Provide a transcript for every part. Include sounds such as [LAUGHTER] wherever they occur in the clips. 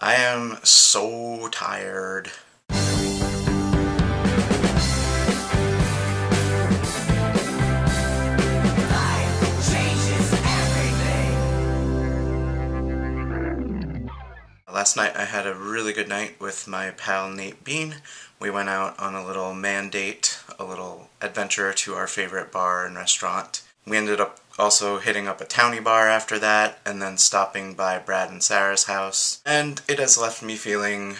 I am so tired. Last night I had a really good night with my pal Nate Bean. We went out on a little man date, a little adventure to our favorite bar and restaurant. We ended up also hitting up a towny bar after that, and then stopping by Brad and Sarah's house. And it has left me feeling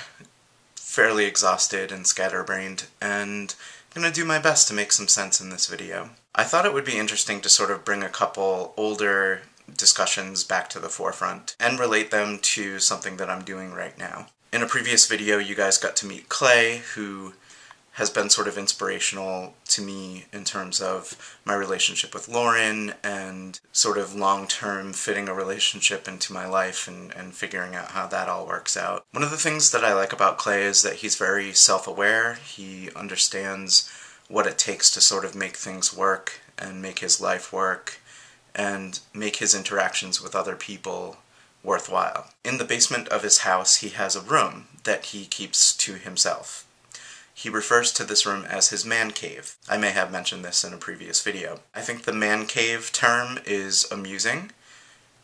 fairly exhausted and scatterbrained, and I'm gonna do my best to make some sense in this video. I thought it would be interesting to sort of bring a couple older discussions back to the forefront and relate them to something that I'm doing right now. In a previous video, you guys got to meet Clay, who has been sort of inspirational to me in terms of my relationship with Lauren and sort of long-term fitting a relationship into my life and, and figuring out how that all works out. One of the things that I like about Clay is that he's very self-aware. He understands what it takes to sort of make things work and make his life work and make his interactions with other people worthwhile. In the basement of his house, he has a room that he keeps to himself. He refers to this room as his man cave. I may have mentioned this in a previous video. I think the man cave term is amusing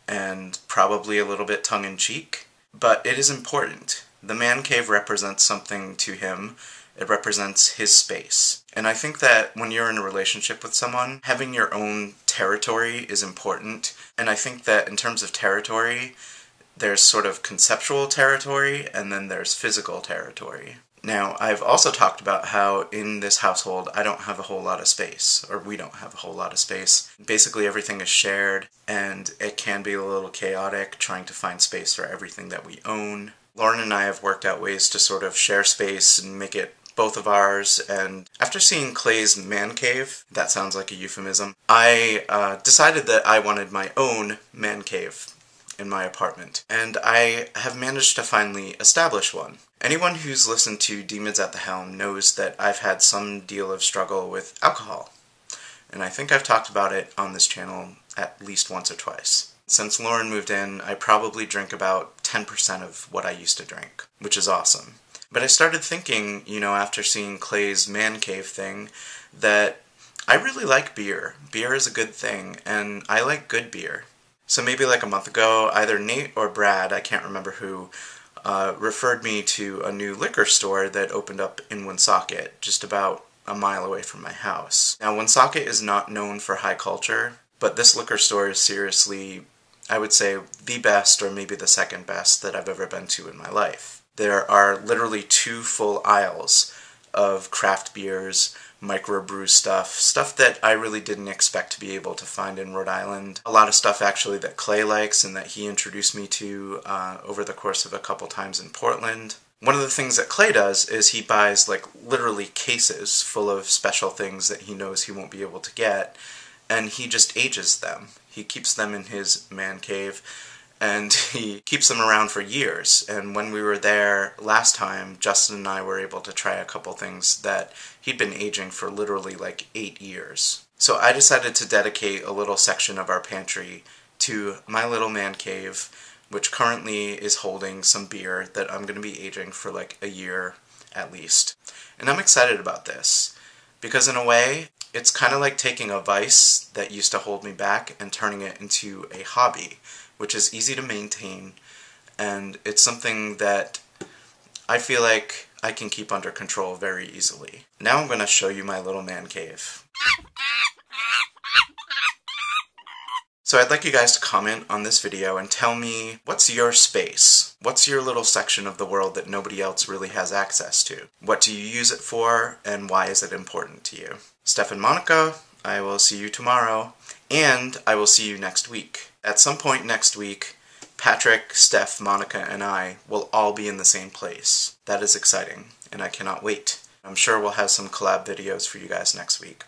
and probably a little bit tongue-in-cheek, but it is important. The man cave represents something to him it represents his space. And I think that when you're in a relationship with someone, having your own territory is important. And I think that in terms of territory, there's sort of conceptual territory and then there's physical territory. Now, I've also talked about how in this household I don't have a whole lot of space, or we don't have a whole lot of space. Basically, everything is shared, and it can be a little chaotic trying to find space for everything that we own. Lauren and I have worked out ways to sort of share space and make it both of ours, and after seeing Clay's man cave, that sounds like a euphemism, I uh, decided that I wanted my own man cave in my apartment, and I have managed to finally establish one. Anyone who's listened to Demons at the Helm knows that I've had some deal of struggle with alcohol, and I think I've talked about it on this channel at least once or twice. Since Lauren moved in, I probably drink about 10% of what I used to drink, which is awesome. But I started thinking, you know, after seeing Clay's man cave thing, that I really like beer. Beer is a good thing, and I like good beer. So maybe like a month ago, either Nate or Brad, I can't remember who, uh, referred me to a new liquor store that opened up in Woonsocket, just about a mile away from my house. Now, Woonsocket is not known for high culture, but this liquor store is seriously, I would say, the best or maybe the second best that I've ever been to in my life there are literally two full aisles of craft beers, microbrew stuff, stuff that I really didn't expect to be able to find in Rhode Island. A lot of stuff actually that Clay likes and that he introduced me to uh, over the course of a couple times in Portland. One of the things that Clay does is he buys like literally cases full of special things that he knows he won't be able to get and he just ages them. He keeps them in his man cave and [LAUGHS] he keeps them around for years. And when we were there last time, Justin and I were able to try a couple things that he'd been aging for literally like eight years. So I decided to dedicate a little section of our pantry to my little man cave, which currently is holding some beer that I'm going to be aging for like a year at least. And I'm excited about this because in a way, it's kind of like taking a vice that used to hold me back and turning it into a hobby which is easy to maintain, and it's something that I feel like I can keep under control very easily. Now I'm going to show you my little man cave. So I'd like you guys to comment on this video and tell me what's your space? What's your little section of the world that nobody else really has access to? What do you use it for and why is it important to you? Steph and Monica, I will see you tomorrow and I will see you next week. At some point next week, Patrick, Steph, Monica, and I will all be in the same place. That is exciting, and I cannot wait. I'm sure we'll have some collab videos for you guys next week.